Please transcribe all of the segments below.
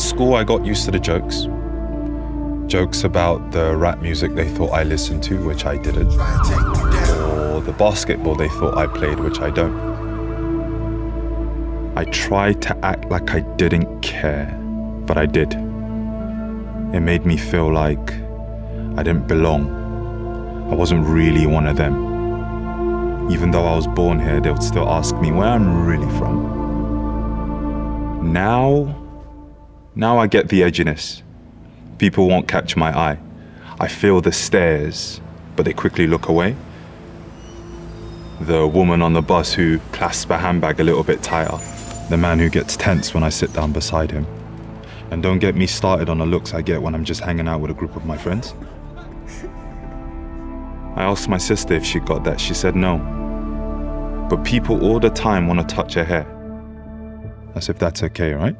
At school, I got used to the jokes. Jokes about the rap music they thought I listened to, which I didn't. Or the basketball they thought I played, which I don't. I tried to act like I didn't care, but I did. It made me feel like I didn't belong. I wasn't really one of them. Even though I was born here, they would still ask me where I'm really from. Now, now I get the edginess. People won't catch my eye. I feel the stares, but they quickly look away. The woman on the bus who clasps her handbag a little bit tighter. The man who gets tense when I sit down beside him. And don't get me started on the looks I get when I'm just hanging out with a group of my friends. I asked my sister if she got that. She said no. But people all the time want to touch her hair. As if that's okay, right?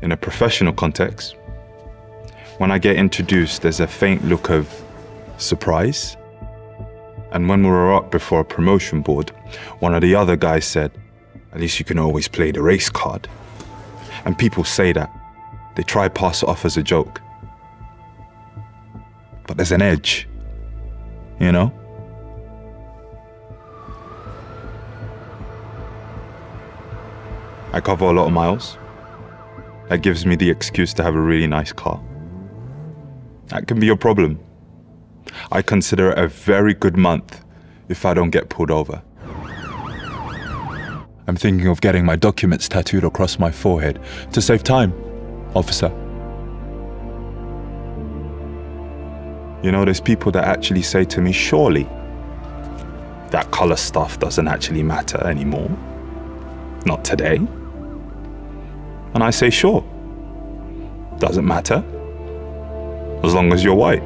In a professional context, when I get introduced, there's a faint look of surprise. And when we were up before a promotion board, one of the other guys said, At least you can always play the race card. And people say that. They try pass it off as a joke. But there's an edge, you know? I cover a lot of miles. That gives me the excuse to have a really nice car. That can be a problem. I consider it a very good month if I don't get pulled over. I'm thinking of getting my documents tattooed across my forehead to save time, officer. You know, there's people that actually say to me, surely that color stuff doesn't actually matter anymore. Not today. And I say, sure. Doesn't matter. As long as you're white.